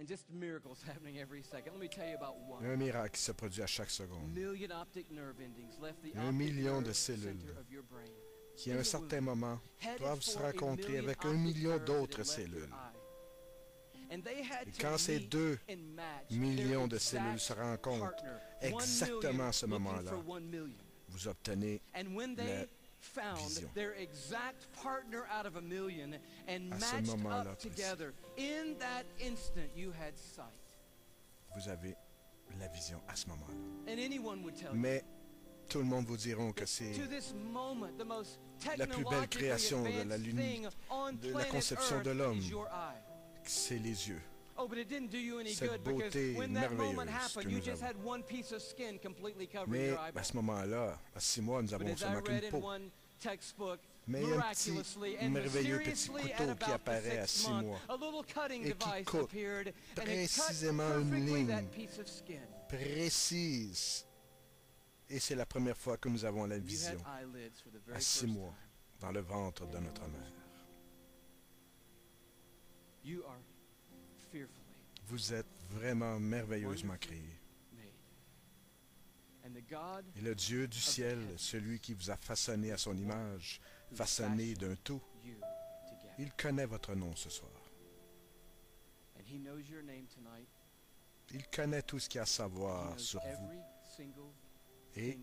And just miracles happening every second. Let me tell you about one. Un miracle qui se produit à chaque seconde. Million optic nerve endings left the Un million de cellules qui, à un certain moment, doivent se rencontrer avec un million d'autres cellules. Et quand ces deux millions de cellules se rencontrent exactement à ce moment-là, vous obtenez la vision. their exact partner out of a million and matched up together. In that instant, you had sight. Vous avez la vision à ce moment-là. And anyone would tell you. Mais tout le monde vous diront que c'est la plus belle création de la on de la conception de l'homme. c'est les yeux. Oh, Cette beauté when that moment merveilleuse happened, que you nous just avons. had one piece of skin completely covering Mais à ce moment-là, à six mois, nous avons seulement qu'une peau. Mais il y a un petit miraculously and merveilleux petit couteau qui apparaît à six mois a little cutting et qui device coupe précisément une ligne. that piece of skin. précise. Et c'est la première fois que nous avons la vision à six mois dans le ventre de notre mère. Vous êtes vraiment merveilleusement créé. made. And the God Et le Dieu du ciel, celui qui vous a façonné à son image, façonné d'un tout, il connaît votre nom ce soir. Il connaît tout ce qu'il y a à savoir sur vous et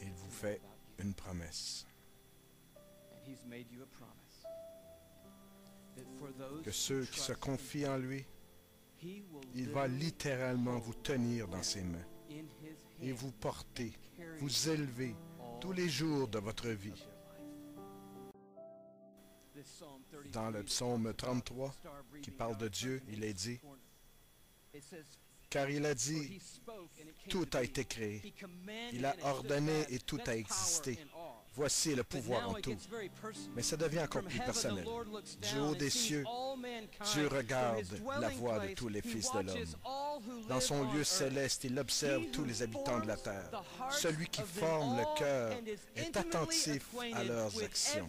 il vous fait une promesse. Que ceux qui se confient en lui, il va littéralement vous tenir dans ses mains et vous porter, vous élever tous les jours de votre vie. of your life. This Psalm 33 Dans le psaume about 33, star breathing qui parle de Dieu, il est dit, car il a "For he dit, tout to a été créé. Il a ordonné fast." et tout a existé. Voici le pouvoir en tout. Mais ça devient encore plus personnel. Du haut des cieux. Dieu regarde la voix de tous les fils de l'homme. Dans son on lieu céleste, il observe tous les habitants de la terre. Celui qui forme le cœur est attentif à leurs actions.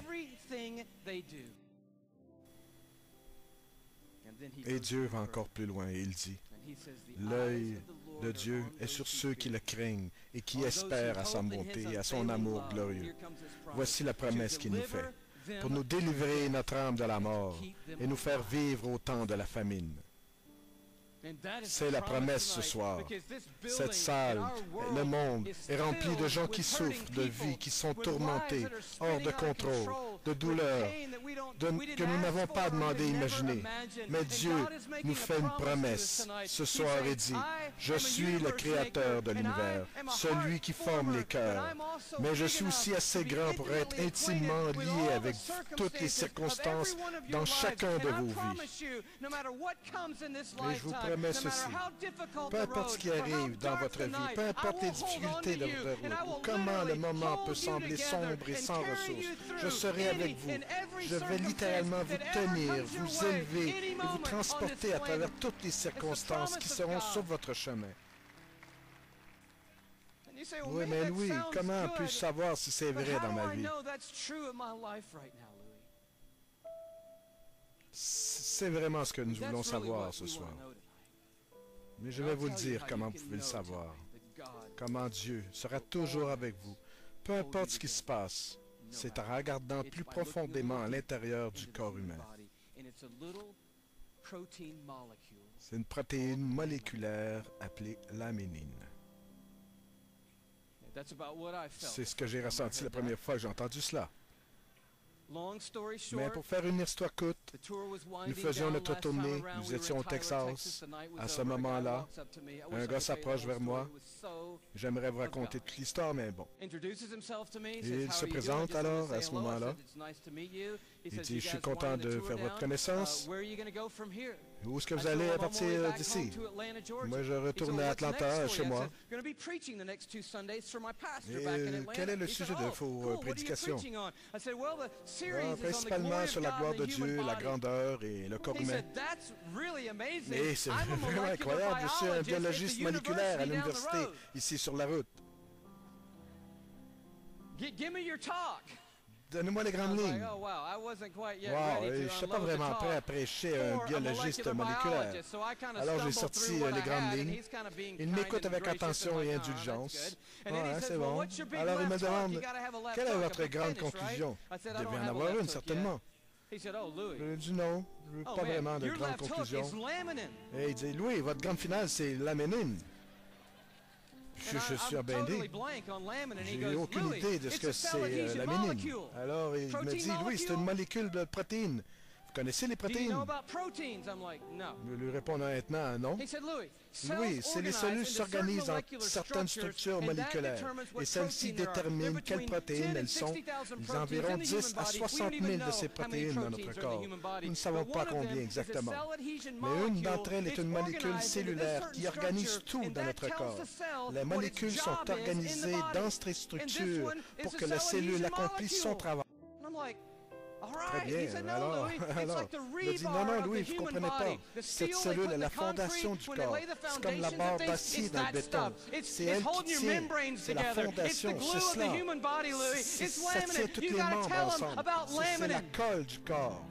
Et Dieu va encore plus loin et il dit, and he says, "The eyes L'œil de Dieu est sur ceux qui le craignent et qui espèrent à sa bonté et à son amour love." glorieux. Voici la promesse qu'il nous fait pour nous délivrer notre âme de la mort et nous faire vivre au temps de la famine. C'est la promesse ce soir. Cette salle, le monde est rempli de gens qui souffrent de vie, qui sont tourmentés, hors de contrôle, de douleur, que nous n'avons pas demandé, imaginé. Mais Dieu nous fait une promesse ce soir et dit, "I je suis le créateur de l'univers, celui qui forme les cœurs. Mais je suis aussi assez grand pour être intimement lié avec toutes les circonstances dans chacun de vos vies. Et je vous promets ceci. Peu importe ce qui arrive dans votre vie, peu importe les difficultés de votre route, ou comment le moment peut sembler sombre et sans ressources, je serai avec vous. Je vais littéralement vous tenir, vous élever et vous transporter à travers toutes les circonstances qui seront sur votre chemin. Oui, mais Louis, comment puis-je savoir si c'est vrai dans ma vie? C'est vraiment ce que nous voulons savoir ce soir. Mais je vais vous le dire comment vous pouvez le savoir. Comment Dieu sera toujours avec vous. Peu importe ce qui se passe, c'est en regardant plus profondément à l'intérieur du corps humain. C'est une protéine moléculaire appelée laminine. C'est ce que j'ai ressenti la première fois que j'ai entendu cela. Mais pour faire une histoire courte, nous faisions notre tournée, nous étions au Texas. À ce moment-là, un gars s'approche vers moi. j'aimerais vous raconter toute l'histoire, mais bon. Et il "How se présente doing?" Just alors, à ce moment-là. Il dit, "You je suis content de faire votre connaissance. Uh, where are you going to go from here?" Où est-ce que vous allez "Well, à partir back d'ici? home to Atlanta, Georgia." Moi, je retourne "Well, à Atlanta, for you?" chez moi. said, "Gonna be preaching the next two Sundays for my pastor Et, euh, Atlanta." quel est le sujet de "Oh, vos, euh, prédications? Ah, principalement sur la gloire de Dieu, la body." grandeur et le corps humain. Et c'est vraiment incroyable, je suis un biologiste moléculaire à l'université, ici sur la route. Gi- Give me your talk. Donnez-moi les grandes lignes. Oh, wow, je ne suis pas vraiment prêt à prêcher un biologiste moléculaire. Alors j'ai sorti euh, les grandes lignes. Il m'écoute avec attention et indulgence. Ouais, c'est bon. Alors il me demande, quelle est votre grande conclusion? Il devait en avoir une, certainement. Oh, je dit non, pas vraiment de grande conclusion. Et il dit, Louis, votre grande finale, c'est l'aménine. Je, je suis abandé. J'ai aucune idée de ce que c'est euh, la ménine. Alors il me dit, oui, c'est une molécule de protéines. Vous connaissez les protéines? Je lui réponds honnêtement, non. Oui, c'est les cellules s'organisent en certaines structures moléculaires et celles-ci déterminent quelles protéines elles sont. Ils ont environ 10 à 60 000 de ces protéines dans notre corps. Nous ne savons pas combien exactement. Mais une d'entre elles est une molécule cellulaire qui organise tout dans notre corps. Les molécules sont organisées dans ces structures pour que la cellule accomplisse son travail. Très bien. Alors, alors, il a dit non, non, Louis, vous ne comprenez pas. Cette cellule est la fondation du corps. C'est comme la barre d'acier dans le béton. C'est elle qui tient. C'est la fondation. C'est cela. Ça tient tous les membres ensemble. C'est la colle du corps.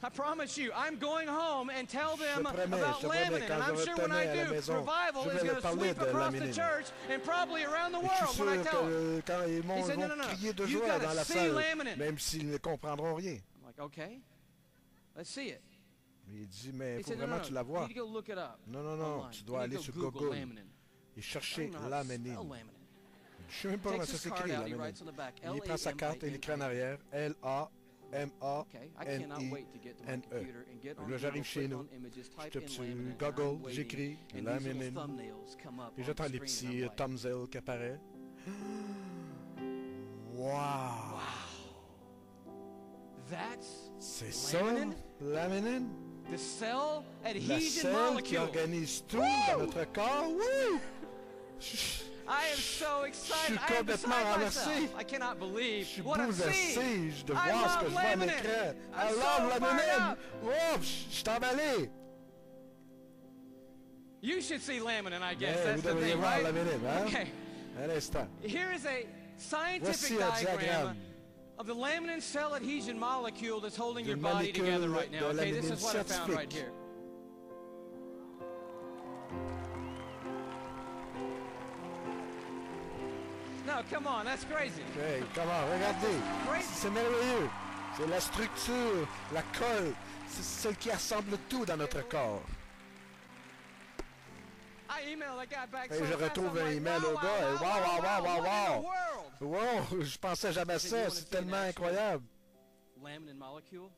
I promise you, I'm going home and tell them about laminin. And I'm sure when I do, revival is going to sweep across the church and probably around the world when I tell them. Quand ils vont, said, no, no, no. crier de joie dans la salle, même s'ils ne comprendront rien. I'm like, okay, let's see it. Mais il dit, mais il faut vraiment que tu la vois. Non, non, non, tu dois aller sur Google et chercher laminine. Je ne sais même pas comment ça s'écrit, laminine. Il prend sa carte et il écrit en arrière, L-A M-A-N-I-N-E. Là, j'arrive chez nous. Je tape sur Google, j'écris Laminin. Et j'attends les petits thumbs qui apparaissent. Wow! C'est ça, laminin? La cell qui organise tout dans notre corps? Woo! I am so excited. Je suis complètement renversé. I cannot believe je what bouleversé de voir ce que je vois à l'écran. I love laminin. Oh, je suis emballé. You should see laminin, I guess. Yeah, That's the thing, right? Laminin, hein? Okay. Here is a scientific un of the laminin cell adhesion molecule that's holding your body together right now. Okay, this is what I found right here. No, come on, that's crazy. Hey, come on, regardez. C'est merveilleux. C'est la structure, la colle, c'est celle qui assemble tout dans notre corps. I that guy back et je retrouve un email au gars et wow, wow, wow, wow, wow. Wow, je pensais jamais ça, c'est tellement incroyable. Laminin molecule?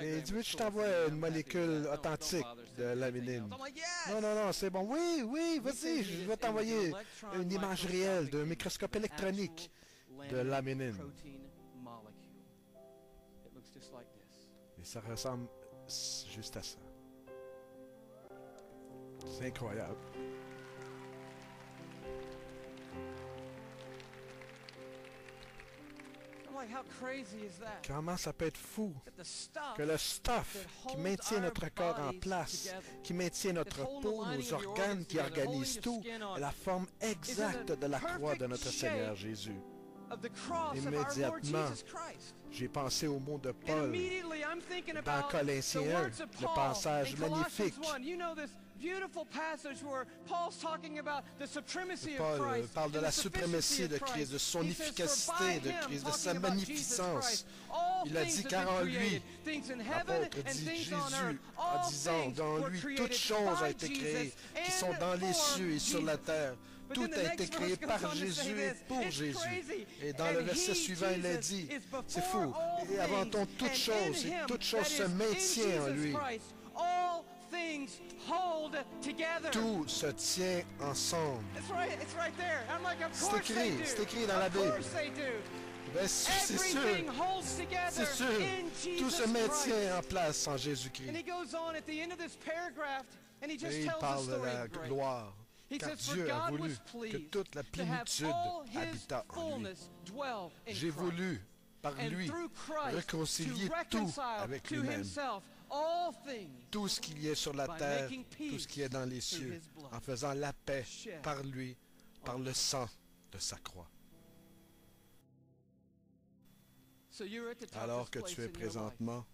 Et tu veux que je t'envoie une molécule authentique de laminine? Non, non, non, c'est bon. Oui, oui, vas-y, je vais t'envoyer une image réelle d'un microscope électronique de laminine. Et ça ressemble juste à ça. C'est incroyable. Comment ça peut être fou que le stuff qui maintient notre corps en place, qui maintient notre peau, nos organes, qui organise tout, est la forme exacte de la croix de notre Seigneur Jésus. Immédiatement, j'ai pensé au mot de Paul dans Colossiens 1, le passage magnifique Paul parle de la suprématie de Christ, de son efficacité de Christ, de sa magnificence. Il a dit car en lui, l'apôtre dit Jésus, en disant, dans lui toutes choses ont été créées, qui sont dans les cieux et sur la terre. Tout a été créé par Jésus et pour Jésus. Et dans le verset suivant, il a dit, c'est fou, et avant tout, toute chose, et toute chose se maintient en lui. Tout se tient ensemble. C'est écrit, c'est écrit dans la Bible. Ben, c'est sûr, c'est sûr. Tout se maintient en place en Jésus-Christ. Et il parle de la gloire. Car Dieu a voulu que toute la plénitude habitât en lui. J'ai voulu, par lui, réconcilier tout avec lui-même tout ce qu'il y a sur la terre, tout ce qui est dans les cieux, en faisant la paix par lui, par le sang de sa croix. Alors que tu es présentement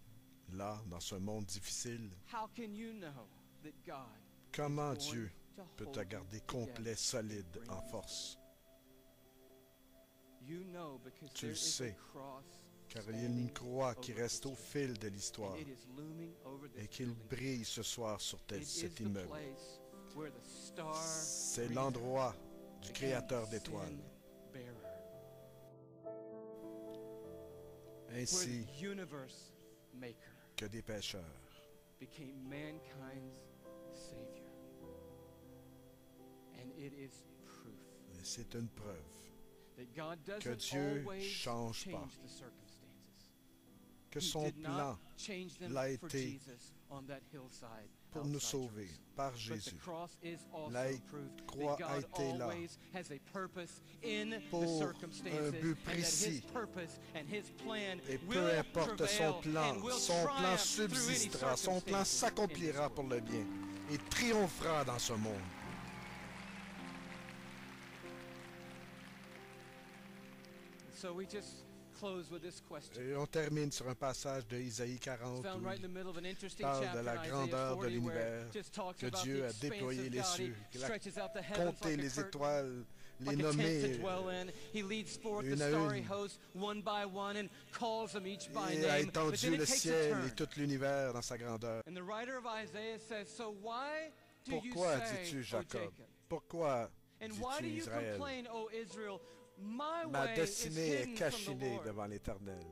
là, dans ce monde difficile, comment Dieu peut te garder complet, solide, en force? Tu le sais, car il y a une croix qui reste au fil de l'histoire et qu'il brille ce soir sur cet immeuble. C'est l'endroit du Créateur d'étoiles. Ainsi que des pécheurs Et c'est une preuve que Dieu ne change pas, que son plan l'a été pour nous sauver par Jésus. La croix a été là pour un but précis. Et peu importe son plan, son plan subsistera, son plan s'accomplira pour le bien et triomphera dans ce monde. So we just et on termine sur un passage de Isaïe 40 où il parle de la grandeur de l'univers, que Dieu a déployé les cieux, qu'il a compté les étoiles, les nommé une à une, et a étendu le ciel et tout l'univers dans sa grandeur. Pourquoi dis-tu Jacob? Pourquoi dis-tu Israël? Ma destinée est cachinée devant l'Éternel.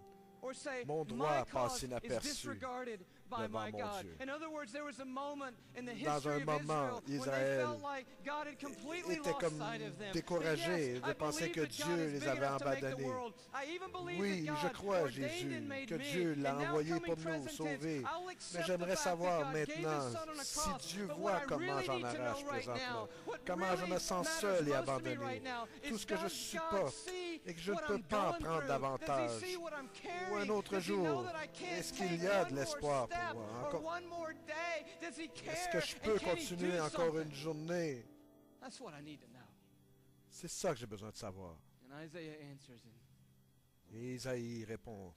Mon droit passe inaperçu devant mon Dieu. Dans un moment, Israël était comme découragé de penser que Dieu les avait abandonnés. Oui, je crois, Jésus, que Dieu l'a envoyé pour nous sauver. Mais j'aimerais savoir maintenant si Dieu voit comment j'en arrache présentement, comment je me sens seul et abandonné, tout ce que je supporte et que je ne peux pas en prendre davantage. Ou un autre jour, est-ce qu'il y a de l'espoir pour est-ce que je peux continuer encore une journée? C'est ça que j'ai besoin de savoir. Et Isaïe répond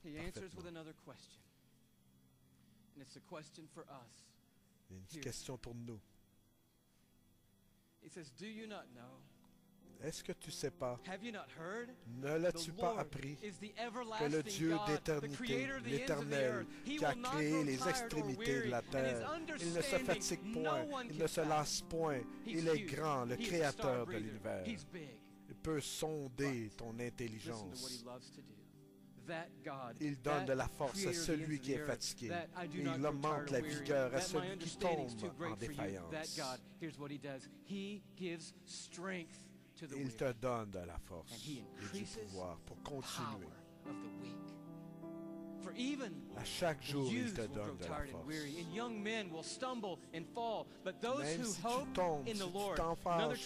Une question pour nous. Il dit, est-ce que tu ne sais pas, ne l'as-tu pas appris, que le Dieu d'éternité, l'Éternel, qui a créé les extrémités de la terre, il ne se fatigue point, il ne se lasse point, il est grand, le Créateur de l'univers. Il peut sonder ton intelligence. Il donne de la force à celui qui est fatigué. Il augmente la vigueur à celui qui tombe en défaillance. Il te donne de la force et du pouvoir pour continuer. À chaque jour, il te donne de la force. Même si tu tombes, si tu t'enfarges,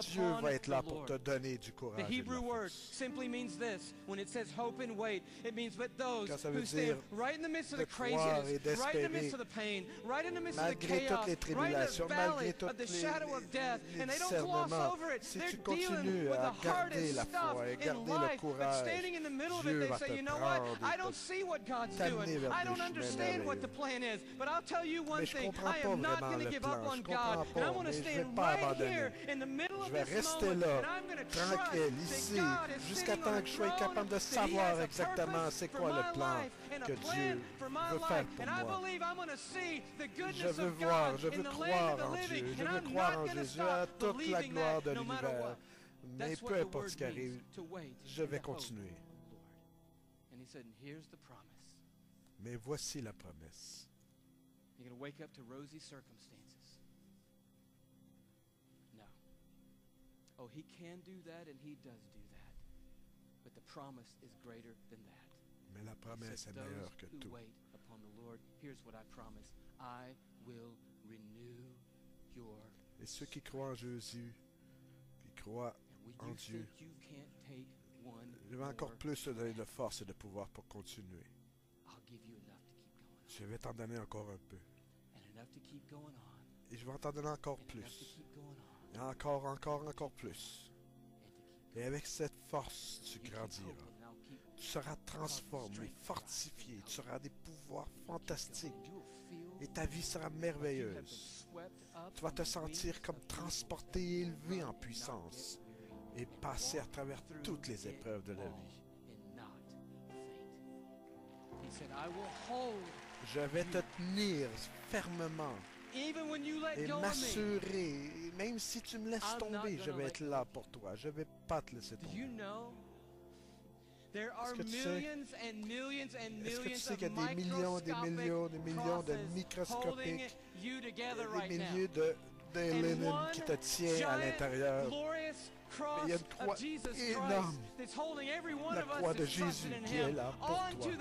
Dieu va être là pour te donner du courage et de la force. Quand ça veut dire de croire et d'espérer, malgré toutes les tribulations, malgré toutes les, les discernements, si tu continues à garder la foi et garder le courage, Dieu va te prendre know what? I don't see what God's doing. I don't understand what the plan is. But I'll tell you one thing. I am not going to give up on God. And I'm going to stand right here in the middle of this moment. And I'm going to trust that God is sitting on the throne. That He has a purpose for my life and a plan for my life. And I believe I'm going to see the goodness of God in the land of the living. And I'm not going to stop believing that no matter what. Mais peu importe ce qui arrive, je vais continuer. Said, and here's the promise. Mais voici la promesse. You're going to wake up to rosy circumstances. No. Oh, he can do that and he does do that. But the promise is greater than that. Mais la promesse est meilleure que tout. Wait upon the Lord, here's what I promise. I will renew your Et ceux qui croient en Jésus, qui croient en Dieu, you can't take je vais encore plus te donner de force et de pouvoir pour continuer. Je vais t'en donner encore un peu. Et je vais t'en donner encore plus. Et encore, encore, encore plus. Et avec cette force, tu grandiras. Tu seras transformé, fortifié, tu auras des pouvoirs fantastiques et ta vie sera merveilleuse. Tu vas te sentir comme transporté et élevé en puissance et passer à travers toutes les épreuves de la vie. Je vais te tenir fermement et m'assurer, même si tu me laisses tomber, je vais être là pour toi. Je ne vais pas te laisser tomber. Est-ce que tu sais, que tu sais qu'il y a des millions, des millions, des millions de microscopiques, des milliers de, de qui te tient à l'intérieur? Il y a une croix énorme, la croix de Jésus qui est là pour toi,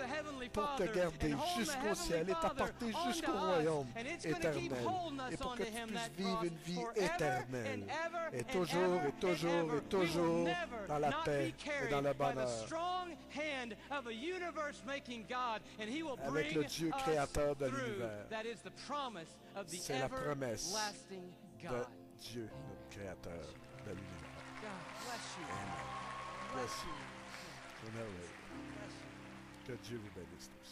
pour te garder jusqu'au ciel et t'apporter jusqu'au royaume éternel, et pour que tu puisses vivre une vie éternelle, et toujours, et toujours, et toujours dans la paix et dans le bonheur, avec le Dieu créateur de l'univers. C'est la promesse de Dieu, notre créateur de l'univers. God bless you. Amen. Bless you. Bless you. Que Dieu vous bénisse tous.